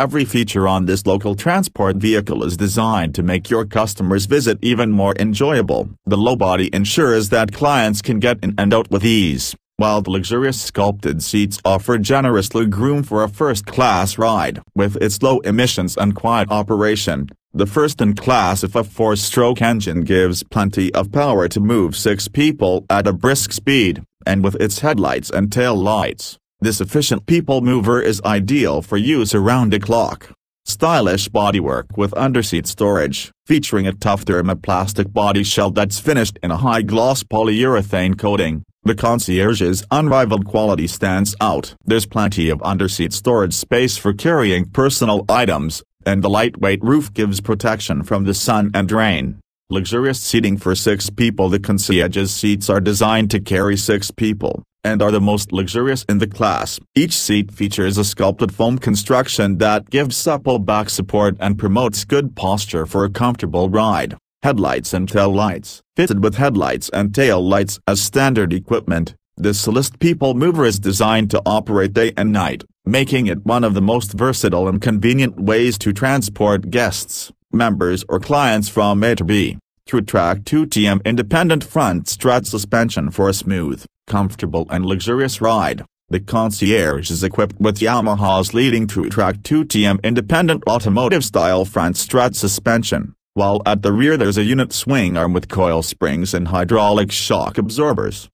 Every feature on this local transport vehicle is designed to make your customer's visit even more enjoyable. The low body ensures that clients can get in and out with ease, while the luxurious sculpted seats offer generous room for a first-class ride. With its low emissions and quiet operation, the first-in-class EFI four-stroke engine gives plenty of power to move six people at a brisk speed, and with its headlights and tail lights, this efficient people mover is ideal for use around the clock. Stylish bodywork with underseat storage, featuring a tough thermoplastic body shell that's finished in a high-gloss polyurethane coating. The concierge's unrivaled quality stands out. There's plenty of underseat storage space for carrying personal items, and the lightweight roof gives protection from the sun and rain. Luxurious seating for six people The concierge's seats are designed to carry six people and are the most luxurious in the class. Each seat features a sculpted foam construction that gives supple back support and promotes good posture for a comfortable ride. Headlights and tail lights. Fitted with headlights and tail lights as standard equipment, this Celeste People Mover is designed to operate day and night, making it one of the most versatile and convenient ways to transport guests, members or clients from A to B. TrueTrack 2TM independent front strut suspension for a smooth, comfortable and luxurious ride. The concierge is equipped with Yamaha's leading TrueTrack 2TM independent automotive-style front strut suspension, while at the rear there's a unit swing arm with coil springs and hydraulic shock absorbers.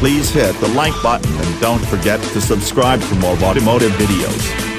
Please hit the like button and don't forget to subscribe for more automotive videos.